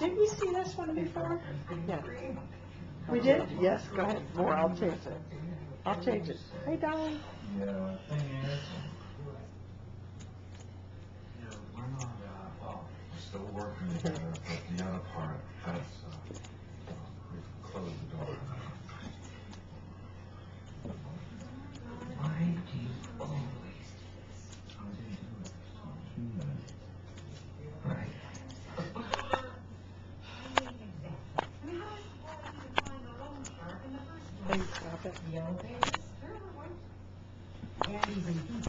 Did we see this one before? Yeah. We did? Yes, go ahead, more, I'll change it. I'll change it. Hey, Don. Yeah, the thing is, you know, we're not, uh, well, still working together, Hey, stop it. Sure, weren't. Andy's in